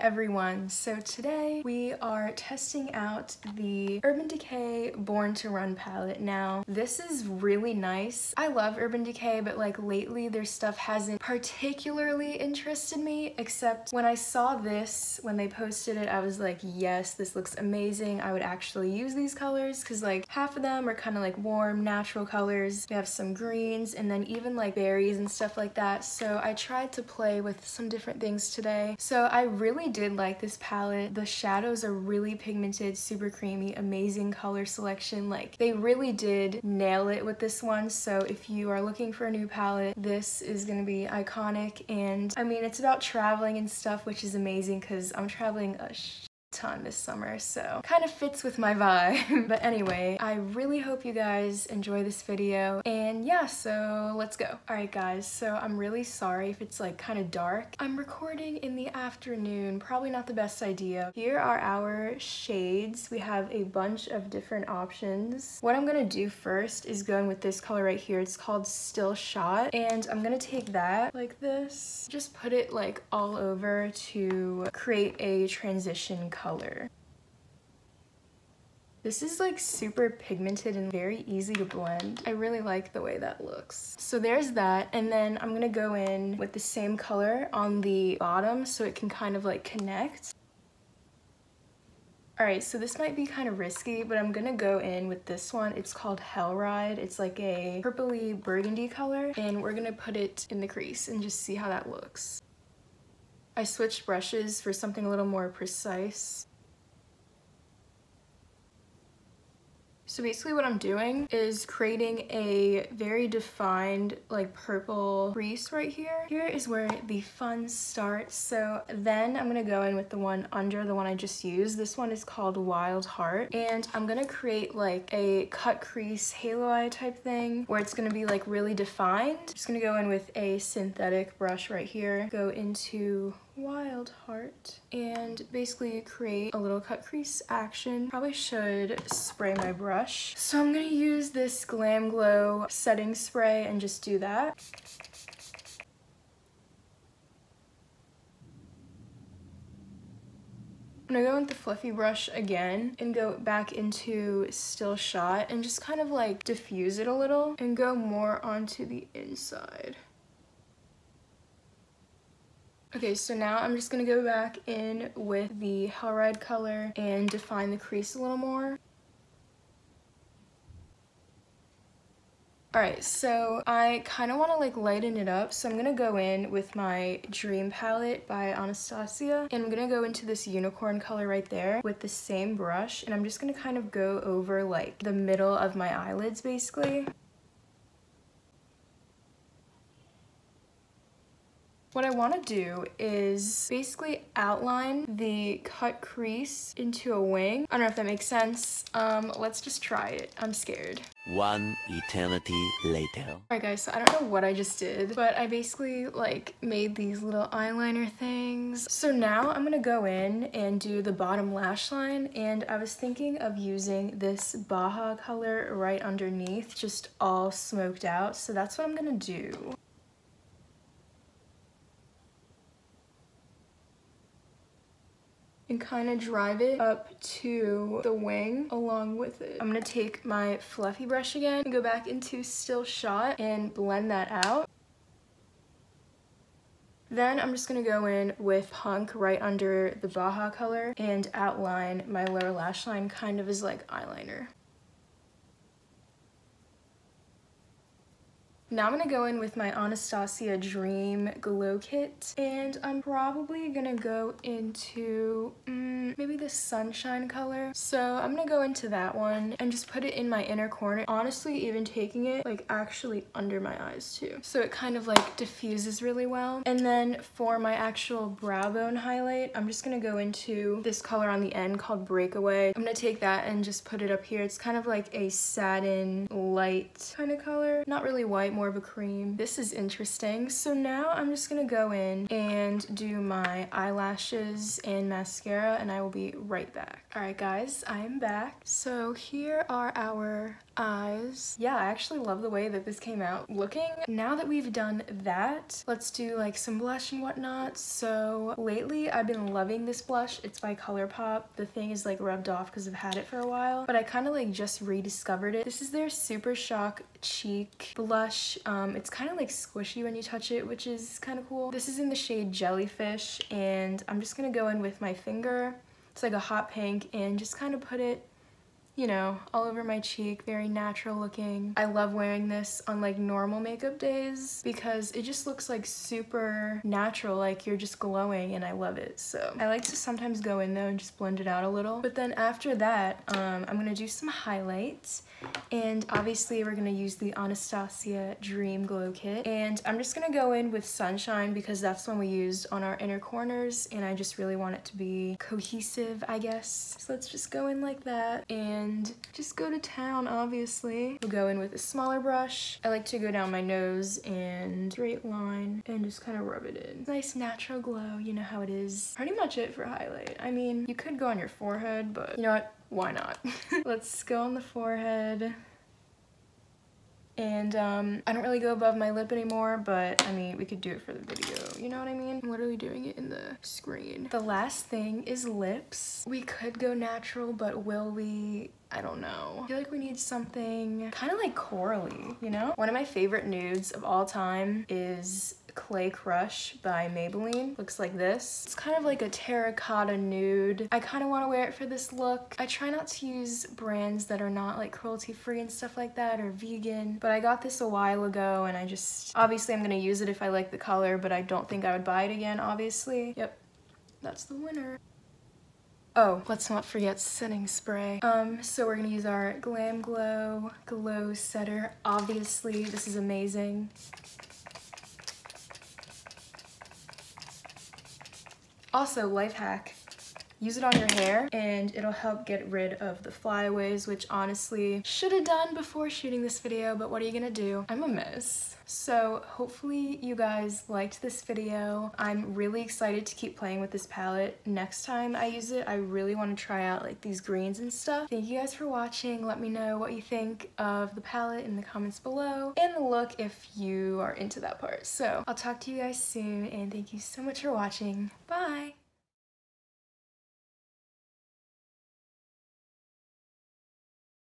everyone. So today we are testing out the Urban Decay Born to Run palette. Now this is really nice. I love Urban Decay but like lately their stuff hasn't particularly interested me except when I saw this when they posted it I was like yes this looks amazing. I would actually use these colors because like half of them are kind of like warm natural colors. We have some greens and then even like berries and stuff like that. So I tried to play with some different things today. So I really did like this palette. The shadows are really pigmented, super creamy, amazing color selection. Like they really did nail it with this one. So if you are looking for a new palette, this is gonna be iconic. And I mean, it's about traveling and stuff, which is amazing because I'm traveling a ton this summer so kind of fits with my vibe. But anyway I really hope you guys enjoy this video and yeah so let's go. Alright guys so I'm really sorry if it's like kind of dark. I'm recording in the afternoon probably not the best idea. Here are our shades. We have a bunch of different options. What I'm gonna do first is going with this color right here. It's called still shot and I'm gonna take that like this. Just put it like all over to create a transition color. This is like super pigmented and very easy to blend. I really like the way that looks. So there's that. And then I'm gonna go in with the same color on the bottom so it can kind of like connect. Alright, so this might be kind of risky, but I'm gonna go in with this one. It's called Hell Ride. It's like a purpley burgundy color, and we're gonna put it in the crease and just see how that looks. I switched brushes for something a little more precise. So basically what I'm doing is creating a very defined like purple crease right here. Here is where the fun starts. So then I'm gonna go in with the one under the one I just used. This one is called Wild Heart. And I'm gonna create like a cut crease halo eye type thing where it's gonna be like really defined. Just gonna go in with a synthetic brush right here. Go into Wild Heart and basically create a little cut crease action. Probably should spray my brush. So I'm gonna use this Glam Glow setting spray and just do that. I'm gonna go with the fluffy brush again and go back into still shot and just kind of like diffuse it a little and go more onto the inside. Okay, so now I'm just gonna go back in with the Hell Ride color and define the crease a little more. Alright, so I kind of want to like lighten it up, so I'm going to go in with my Dream palette by Anastasia, and I'm going to go into this unicorn color right there with the same brush, and I'm just going to kind of go over like the middle of my eyelids basically. What I want to do is basically outline the cut crease into a wing. I don't know if that makes sense. Um, let's just try it. I'm scared. One eternity later. Alright guys, so I don't know what I just did, but I basically like made these little eyeliner things. So now I'm gonna go in and do the bottom lash line and I was thinking of using this Baja color right underneath, just all smoked out. So that's what I'm gonna do. And kind of drive it up to the wing along with it. I'm gonna take my fluffy brush again and go back into still shot and blend that out. Then I'm just to go in with Punk right under the Baja color and outline my lower lash line kind of as like eyeliner. Now I'm gonna go in with my Anastasia Dream Glow Kit and I'm probably gonna go into mm, maybe the sunshine color. So I'm gonna go into that one and just put it in my inner corner. Honestly, even taking it like actually under my eyes too. So it kind of like diffuses really well. And then for my actual brow bone highlight, I'm just gonna go into this color on the end called Breakaway. I'm gonna take that and just put it up here. It's kind of like a satin light kind of color. Not really white, more of a cream. This is interesting. So now I'm just gonna go in and do my eyelashes and mascara and I will be right back. All right guys, I am back. So here are our eyes. Yeah, I actually love the way that this came out looking. Now that we've done that, let's do like some blush and whatnot. So lately I've been loving this blush. It's by ColourPop. The thing is like rubbed off because I've had it for a while, but I kind of like just rediscovered it. This is their Super Shock Cheek Blush. Um, it's kind of like squishy when you touch it, which is kind of cool. This is in the shade Jellyfish, and I'm just gonna go in with my finger. It's like a hot pink, and just kind of put it you know, all over my cheek, very natural looking. I love wearing this on like normal makeup days because it just looks like super natural, like you're just glowing and I love it. So I like to sometimes go in though and just blend it out a little. But then after that, um, I'm gonna do some highlights and obviously we're gonna use the Anastasia Dream Glow Kit. And I'm just gonna go in with Sunshine because that's one we used on our inner corners and I just really want it to be cohesive, I guess. So let's just go in like that and and just go to town, obviously. We'll go in with a smaller brush. I like to go down my nose and straight line and just kind of rub it in. Nice natural glow, you know how it is. Pretty much it for highlight. I mean, you could go on your forehead, but you know what? Why not? Let's go on the forehead. And um, I don't really go above my lip anymore, but I mean, we could do it for the video. You know what I mean? I'm literally doing it in the screen. The last thing is lips. We could go natural, but will we? I don't know. I feel like we need something kind of like corally, you know? One of my favorite nudes of all time is Clay Crush by Maybelline. Looks like this. It's kind of like a terracotta nude. I kind of want to wear it for this look. I try not to use brands that are not like cruelty free and stuff like that or vegan, but I got this a while ago and I just, obviously I'm going to use it if I like the color, but I don't think I would buy it again, obviously. Yep, that's the winner. Oh, let's not forget setting spray. Um, so we're gonna use our Glam Glow Glow Setter. Obviously, this is amazing. Also, life hack. Use it on your hair and it'll help get rid of the flyaways, which honestly should have done before shooting this video, but what are you gonna do? I'm a mess. So hopefully you guys liked this video. I'm really excited to keep playing with this palette. Next time I use it, I really want to try out like these greens and stuff. Thank you guys for watching. Let me know what you think of the palette in the comments below and the look if you are into that part. So I'll talk to you guys soon and thank you so much for watching. Bye!